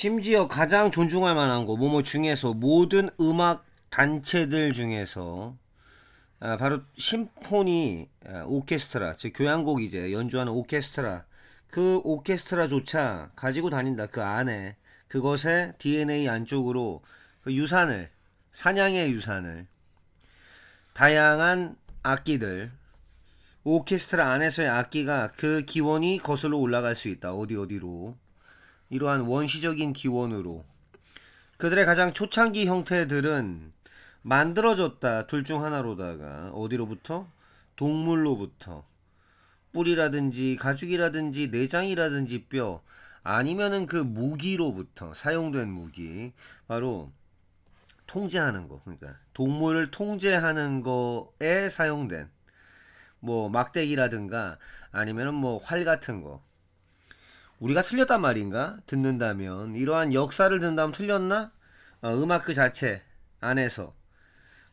심지어 가장 존중할 만한 거 뭐뭐 중에서 모든 음악 단체들 중에서 아, 바로 심포니 아, 오케스트라 즉 교향곡 이제 연주하는 오케스트라 그 오케스트라조차 가지고 다닌다 그 안에. 그것의 DNA 안쪽으로 그 유산을 사냥의 유산을 다양한 악기들 오케스트라 안에서의 악기가 그 기원이 거슬러 올라갈 수 있다 어디 어디로 이러한 원시적인 기원으로. 그들의 가장 초창기 형태들은 만들어졌다 둘 중 하나로다가. 어디로부터? 동물로부터. 뿔이라든지 가죽이라든지 내장이라든지 뼈 아니면은 그 무기로부터 사용된 무기. 바로 통제하는 거. 그러니까 동물을 통제하는 거에 사용된 뭐 막대기라든가 아니면은 뭐 활 같은 거 우리가 틀렸단 말인가? 듣는다면. 이러한 역사를 듣는다면 틀렸나? 어, 음악 그 자체 안에서.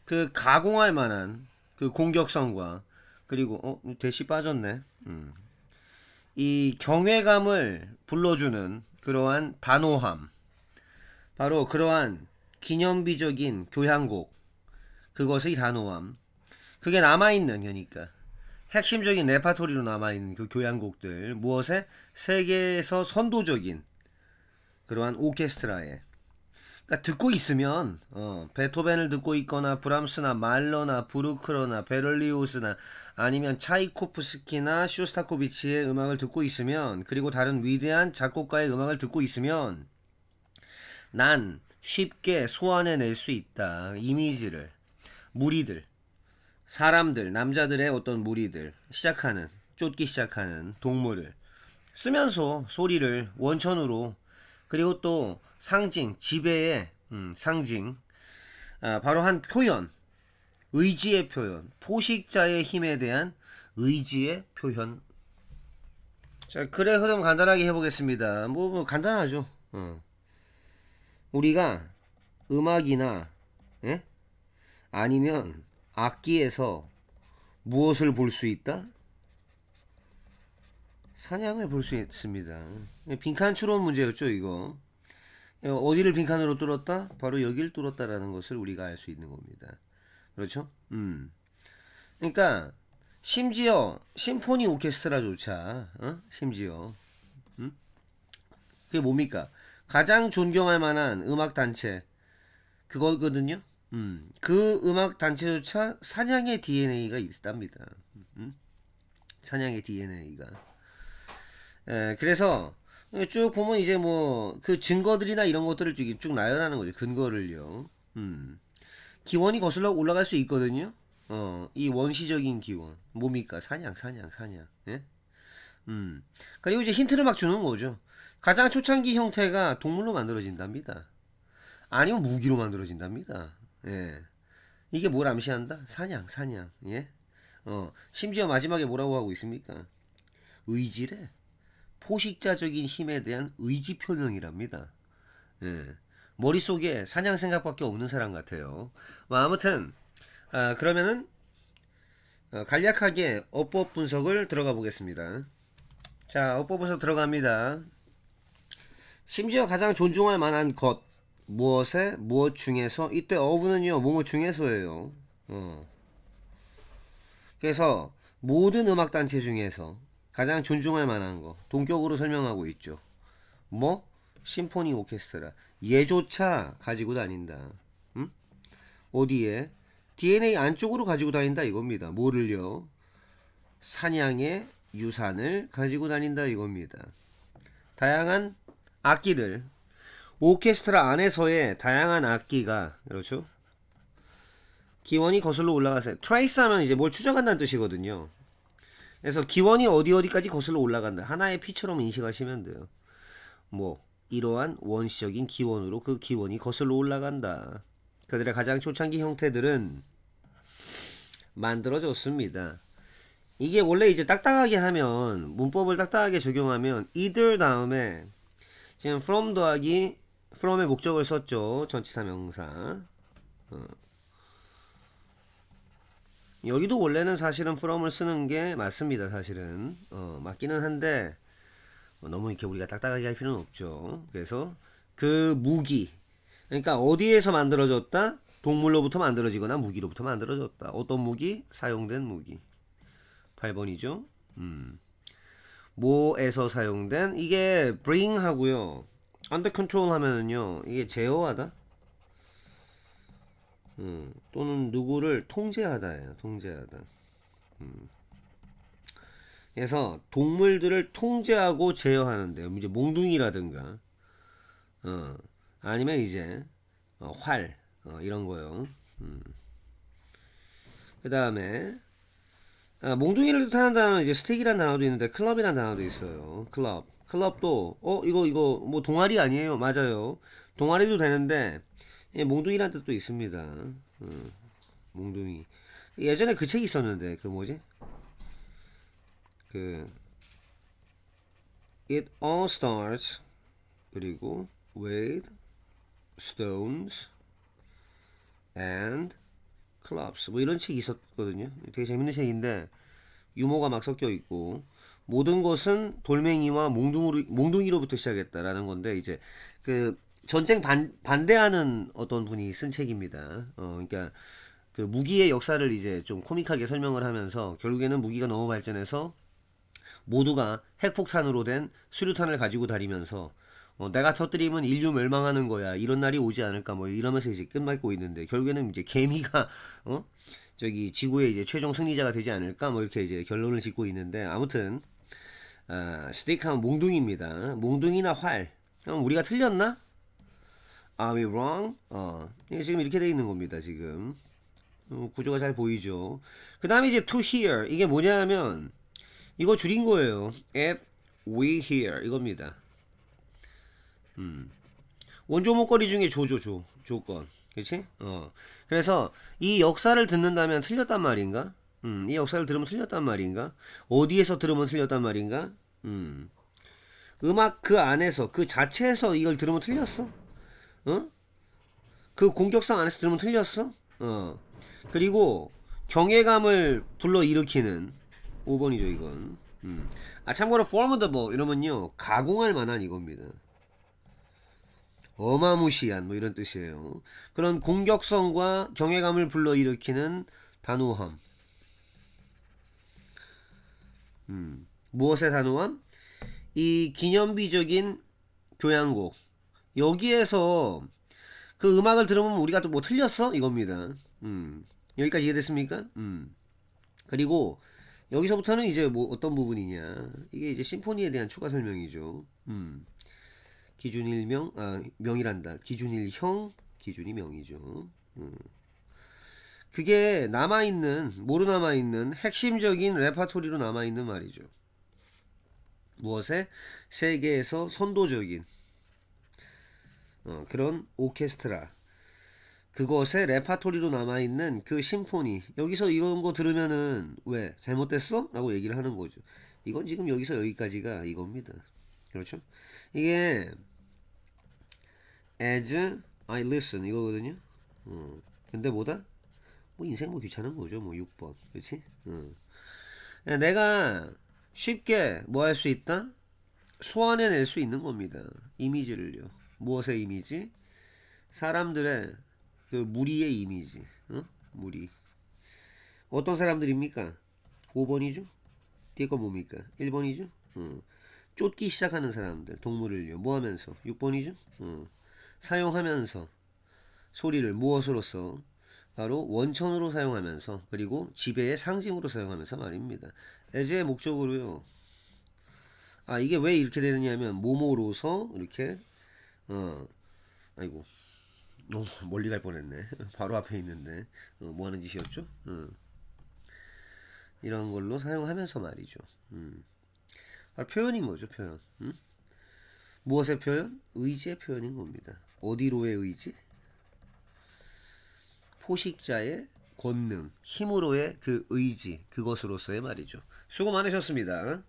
그 가공할 만한 그 공격성과 그리고 어 대시 빠졌네. 음. 이 경외감을 불러주는 그러한 단호함. 바로 그러한 기념비적인 교향곡. 그것의 단호함. 그게 남아있는 그러니까 핵심적인 레파토리로 남아있는 그 교향곡들 무엇에? 세계에서 선도적인 그러한 오케스트라에. 그러니까 듣고 있으면 어, 베토벤을 듣고 있거나 브람스나 말러나 부르크로나 베를리오스나 아니면 차이코프스키나 쇼스타코비치의 음악을 듣고 있으면 그리고 다른 위대한 작곡가의 음악을 듣고 있으면 난 쉽게 소환해낼 수 있다. 이미지를 무리들 사람들 남자들의 어떤 무리들 시작하는 쫓기 시작하는 동물을 쓰면서 소리를 원천으로 그리고 또 상징, 지배의 음, 상징 아, 바로 한 표현 의지의 표현 포식자의 힘에 대한 의지의 표현 자 글의 흐름 간단하게 해보겠습니다 뭐, 뭐 간단하죠 어. 우리가 음악이나 예? 아니면 악기에서 무엇을 볼 수 있다? 사냥을 볼 수 있습니다. 빈칸 추론 문제였죠, 이거. 어디를 빈칸으로 뚫었다? 바로 여기를 뚫었다라는 것을 우리가 알 수 있는 겁니다. 그렇죠? 음. 그러니까 심지어 심포니 오케스트라조차 어? 심지어 음? 그게 뭡니까? 가장 존경할 만한 음악 단체 그거거든요. 음, 그 음악 단체조차 사냥의 DNA가 있답니다. 음? 사냥의 DNA가. 에, 그래서 쭉 보면 이제 뭐 그 증거들이나 이런 것들을 쭉, 쭉 나열하는 거죠. 근거를요. 음. 기원이 거슬러 올라갈 수 있거든요. 어, 이 원시적인 기원. 뭡니까? 사냥, 사냥, 사냥. 예? 음. 그리고 이제 힌트를 막 주는 거죠. 가장 초창기 형태가 동물로 만들어진답니다. 아니면 무기로 만들어진답니다. 예. 이게 뭘 암시한다? 사냥, 사냥. 예? 어, 심지어 마지막에 뭐라고 하고 있습니까? 의지래. 포식자적인 힘에 대한 의지 표명이랍니다. 예. 머릿속에 사냥 생각밖에 없는 사람 같아요. 뭐 아무튼 아, 그러면은 어, 간략하게 어법 분석을 들어가 보겠습니다. 자, 어법 분석 들어갑니다. 심지어 가장 존중할 만한 것 무엇에 무엇 중에서 이때 어부는요 뭐뭐 중에서예요. 어. 그래서 모든 음악 단체 중에서 가장 존중할 만한 거 동격으로 설명하고 있죠. 뭐 심포니 오케스트라 얘조차 가지고 다닌다. 음? 어디에 DNA 안쪽으로 가지고 다닌다 이겁니다. 뭐를요? 사냥의 유산을 가지고 다닌다 이겁니다. 다양한 악기들 오케스트라 안에서의 다양한 악기가 그렇죠. 기원이 거슬러 올라가서 trace 하면 이제 뭘 추적한다는 뜻이거든요. 그래서 기원이 어디 어디까지 거슬러 올라간다. 하나의 피처럼 인식하시면 돼요. 뭐 이러한 원시적인 기원으로 그 기원이 거슬러 올라간다. 그들의 가장 초창기 형태들은 만들어졌습니다. 이게 원래 이제 딱딱하게 하면 문법을 딱딱하게 적용하면 이들 다음에 지금 from 더하기 from의 목적을 썼죠. 전치사 명사. 어. 여기도 원래는 사실은 from을 쓰는 게 맞습니다. 사실은 어, 맞기는 한데 뭐 너무 이렇게 우리가 딱딱하게 할 필요는 없죠. 그래서 그 무기 그러니까 어디에서 만들어졌다? 동물로부터 만들어지거나 무기로부터 만들어졌다. 어떤 무기? 사용된 무기. 8번이죠. 음. 뭐에서 사용된 이게 bring 하고요. Under control 하면은요. 이게 제어하다. 음, 또는 누구를 통제하다예요. 통제하다. 음. 그래서 동물들을 통제하고 제어하는데요. 이제 몽둥이라든가 어, 아니면 이제 어, 활 어, 이런 거요. 음. 그 다음에 아, 몽둥이를 뜻하는 단어는 이제 스틱이라는 단어도 있는데 클럽이라는 단어도 있어요. 클럽. 클럽도 어 이거 이거 뭐 동아리 아니에요? 맞아요. 동아리도 되는데 예, 몽둥이라는 뜻도 있습니다. 음, 몽둥이. 예전에 그 책이 있었는데 그 뭐지? 그 It all starts 그리고 with stones and clubs 뭐 이런 책이 있었거든요. 되게 재밌는 책인데 유머가 막 섞여 있고 모든 것은 돌멩이와 몽둥이로, 몽둥이로부터 시작했다라는 건데 이제 그 전쟁 반, 반대하는 어떤 분이 쓴 책입니다. 어, 그러니까 그 무기의 역사를 이제 좀 코믹하게 설명을 하면서 결국에는 무기가 너무 발전해서 모두가 핵폭탄으로 된 수류탄을 가지고 다니면서 어, 내가 터뜨리면 인류 멸망하는 거야. 이런 날이 오지 않을까 뭐 이러면서 이제 끝맺고 있는데 결국에는 이제 개미가 어 저기 지구의 이제 최종 승리자가 되지 않을까 뭐 이렇게 이제 결론을 짓고 있는데 아무튼 아, 스테이크하면 몽둥이입니다. 몽둥이나 활. 형 우리가 틀렸나? Are we wrong? 어, 이게 지금 이렇게 돼 있는 겁니다. 지금 어, 구조가 잘 보이죠. 그 다음에 이제 to hear 이게 뭐냐면 이거 줄인 거예요. if we hear 이겁니다. 음. 원조 목걸이 중에 조조 조 조건. 그렇지? 어. 그래서 이 역사를 듣는다면 틀렸단 말인가? 음, 이 역사를 들으면 틀렸단 말인가? 어디에서 들으면 틀렸단 말인가? 음. 음악 그 안에서 그 자체에서 이걸 들으면 틀렸어? 어? 그 공격성 안에서 들으면 틀렸어? 어. 그리고 경외감을 불러 일으키는 5번이죠, 이건. 음. 아, 참고로 formidable 이러면요. 가공할 만한 이겁니다. 어마무시한 뭐 이런 뜻이에요. 그런 공격성과 경외감을 불러일으키는 단호함. 음, 무엇의 단호함? 이 기념비적인 교향곡. 여기에서 그 음악을 들으면 우리가 또 뭐 틀렸어? 이겁니다. 음, 여기까지 이해됐습니까? 음. 그리고 여기서부터는 이제 뭐 어떤 부분이냐. 이게 이제 심포니에 대한 추가 설명이죠. 음. 기준일 명, 아, 명이란다. 기준일 형, 기준이 명이죠. 음. 그게 남아있는, 모르 남아있는 핵심적인 레파토리로 남아있는 말이죠. 무엇에? 세계에서 선도적인 어, 그런 오케스트라. 그것의 레파토리로 남아있는 그 심포니. 여기서 이런 거 들으면은 왜? 잘못됐어? 라고 얘기를 하는 거죠. 이건 지금 여기서 여기까지가 이겁니다. 그렇죠? 이게 as I listen 이거거든요. 어. 근데 뭐다? 뭐 인생 뭐 귀찮은 거죠. 뭐 6번. 그렇지? 어. 내가 쉽게 뭐 할 수 있다? 소환해낼 수 있는 겁니다. 이미지를요. 무엇의 이미지? 사람들의 그 무리의 이미지. 어? 무리. 어떤 사람들입니까? 5번이죠? 뒤에 건 뭡니까? 1번이죠? 어. 쫓기 시작하는 사람들, 동물을요. 뭐 하면서? 6번이죠? 어. 사용하면서 소리를 무엇으로서? 바로 원천으로 사용하면서 그리고 지배의 상징으로 사용하면서 말입니다. 에제의 목적으로요. 아 이게 왜 이렇게 되느냐면 모모로서 이렇게 어 아이고 너무 멀리 갈 뻔했네. 바로 앞에 있는데 어, 뭐 하는 짓이었죠? 어. 이런 걸로 사용하면서 말이죠. 음. 아, 표현인 거죠, 표현. 음? 무엇의 표현? 의지의 표현인 겁니다. 어디로의 의지? 포식자의 권능, 힘으로의 그 의지, 그것으로서의 말이죠. 수고 많으셨습니다.